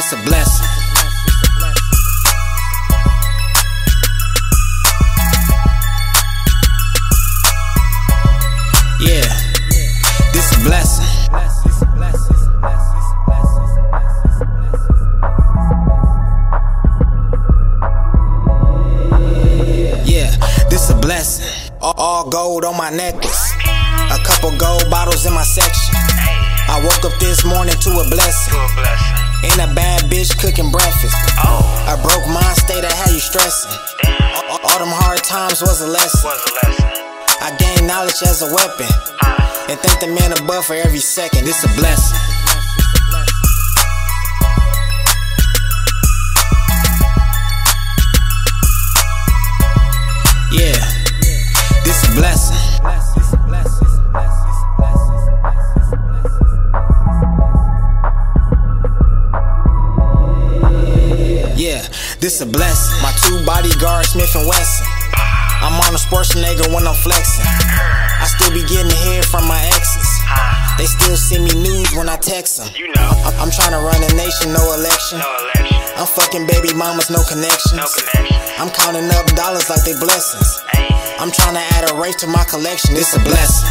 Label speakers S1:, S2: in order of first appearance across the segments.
S1: It's a blessing. Yeah, this a blessing. Yeah, this a blessing. All, gold on my necklace. A couple gold bottles in my section. I woke up this morning. To a blessing. Bitch cooking breakfast.
S2: Oh,
S1: I broke mind state of how you stressing. All, all them hard times was a lesson.
S2: Was a lesson.
S1: I gained knowledge as a weapon.
S2: Uh,
S1: And thank the man above for every second. It's a blessing. Yeah, this a blessing. My two bodyguards, Smith and Wesson. I'm on a Schwarzenegger when I'm flexing. I still be getting head from my exes. They still send me news when I text them.
S2: you know.
S1: I'm, I'm trying to run a nation, no election.
S2: No election.
S1: I'm fucking baby mamas, no connections.
S2: No connection.
S1: I'm counting up dollars like they blessings.
S2: Hey,
S1: I'm trying to add a race to my collection. It's a blessing.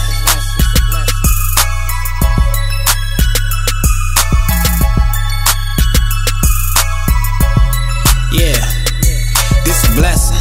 S1: blessing.